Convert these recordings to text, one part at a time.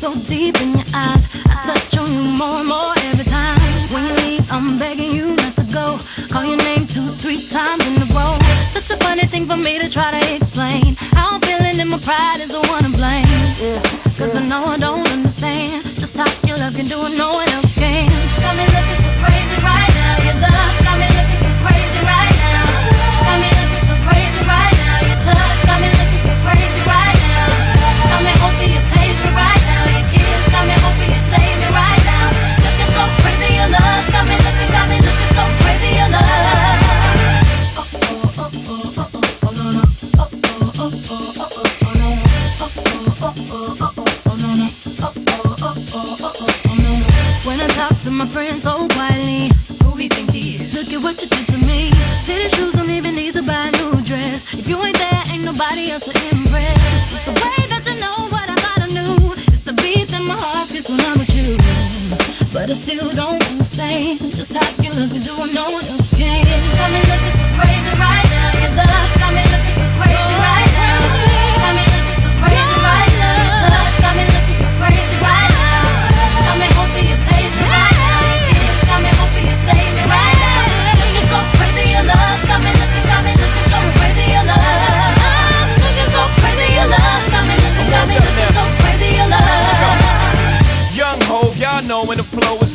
So deep in your eyes, I touch on you more and more every time. When you leave, I'm begging you not to go. Call your name two, three times in a row. Such a funny thing for me to try to explain. How I'm feeling and my pride is the one to blame. Cause I know I don't understand just how your love can do it. No to my friends so quietly, who he think he is? Look at what you did to me. Fitted shoes don't even need to buy a new dress. If you ain't there, ain't nobody else to impress. The way that you know what I thought I knew. It's the beat that my heart gets when I'm with you. But I still don't understand just how you look and do what no one else can. Got me looking so crazy right now. Your love's got me looking so crazy right now.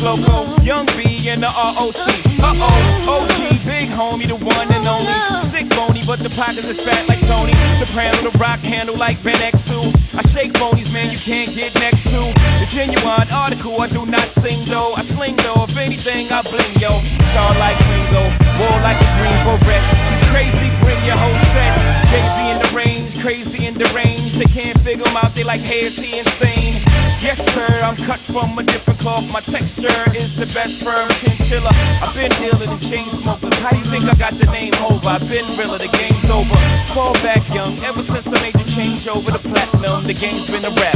Loco. Young B and the ROC. Uh oh, OG, big homie, the one and only. Stick bony, but the pockets is fat like Tony. Soprano, the rock handle like Ben X2. I shake phonies, man, you can't get next to. The genuine article, I do not sing though. I sling though, if anything, I bling yo. Star like Ringo, war like a Greensboro wreck. Crazy, bring your whole set. Z in the range, crazy in the range. They can't figure him out, they like, hey, is he insane? Yes, sir, I'm cut from a different cloth. My texture is the best firm chinchilla. I've been dealing than chain smokers. How do you think I got the name over? I've been realer, the game's over. Fall back young, ever since I made the change over to platinum, the game's been a rap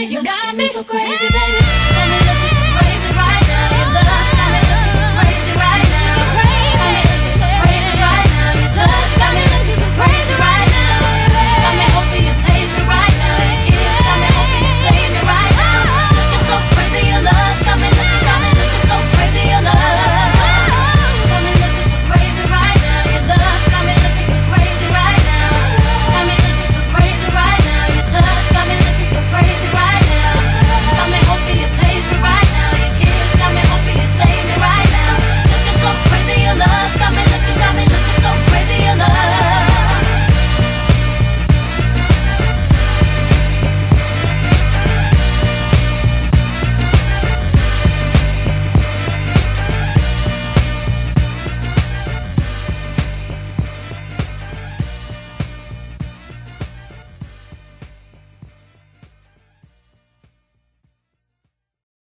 baby, you got me so crazy, baby.